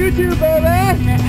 YouTube, baby.